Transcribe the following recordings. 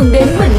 mừng đến bình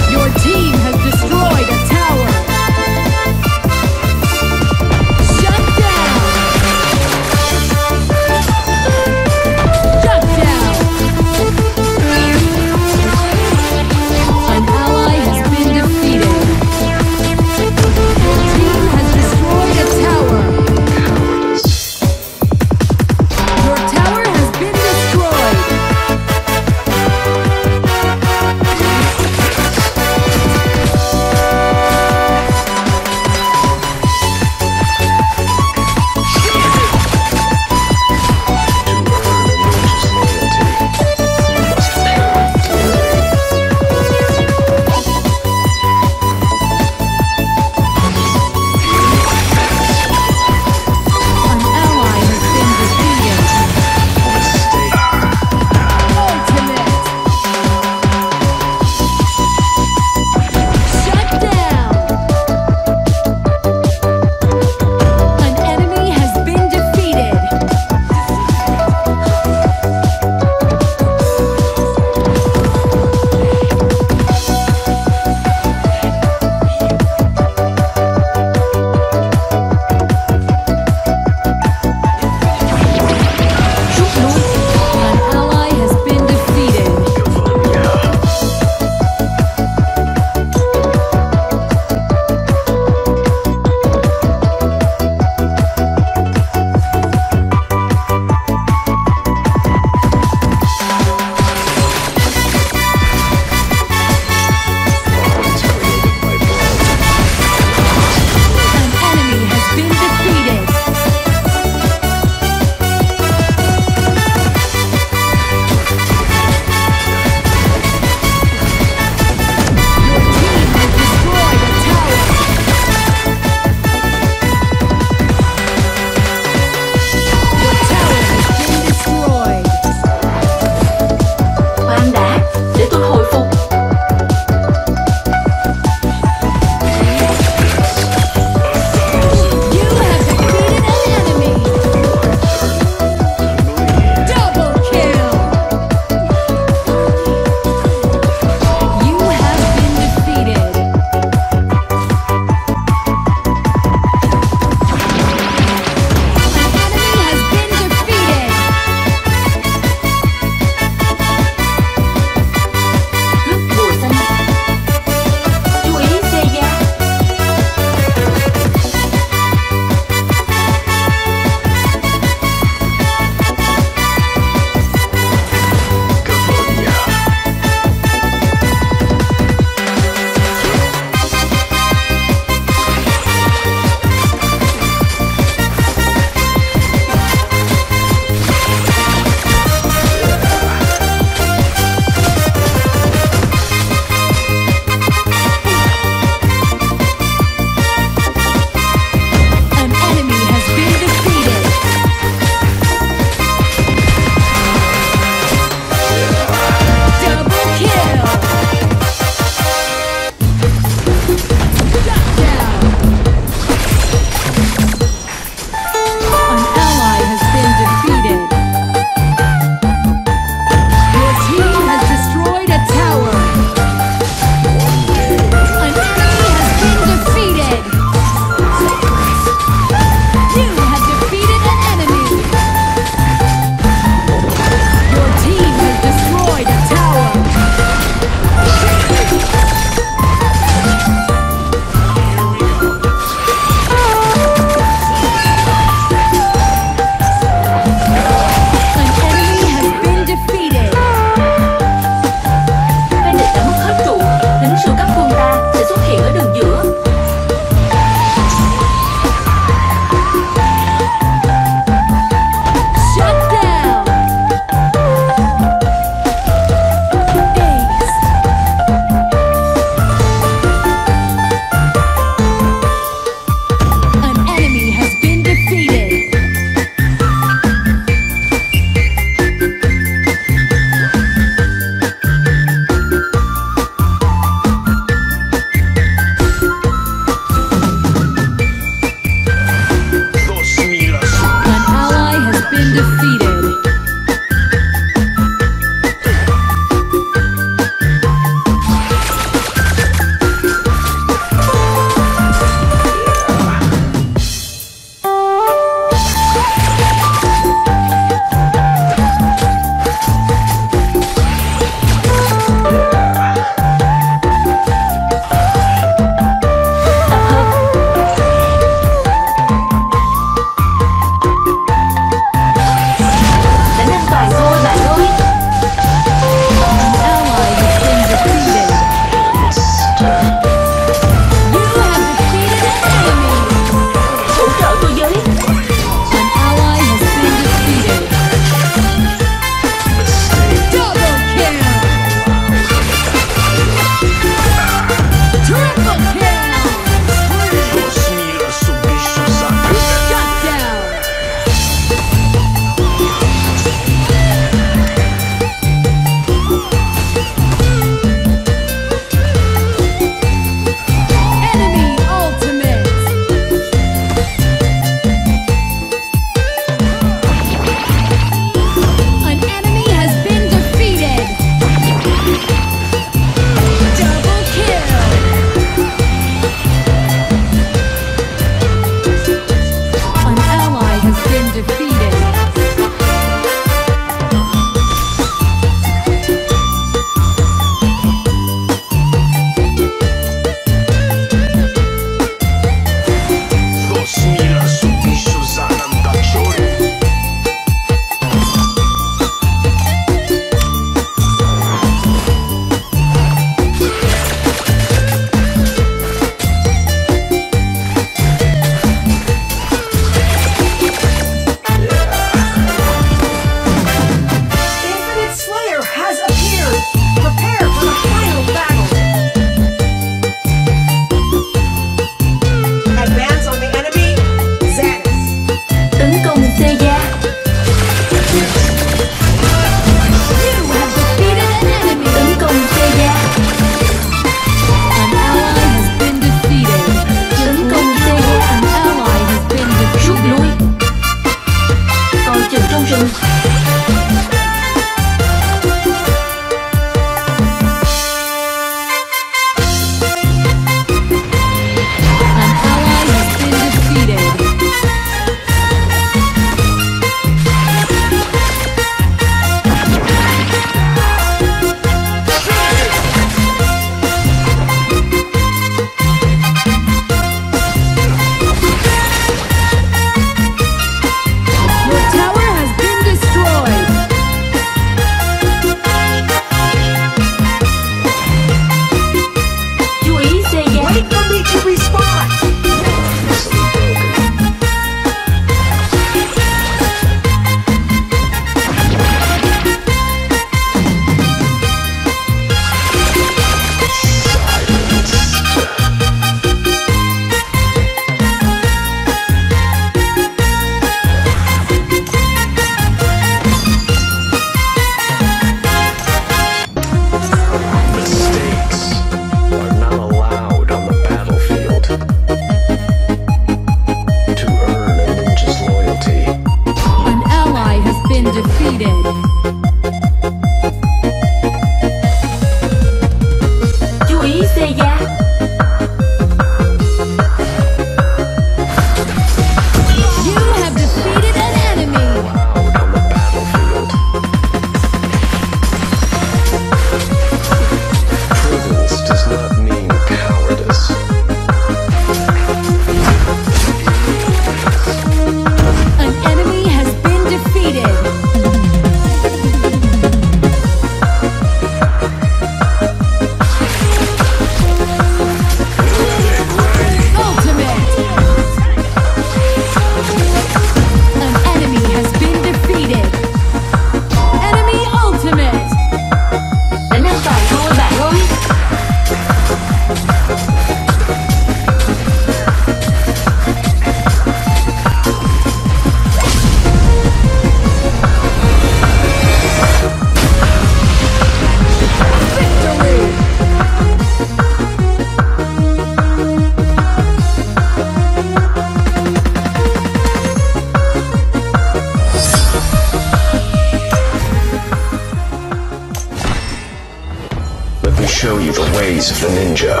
show you the ways of the ninja.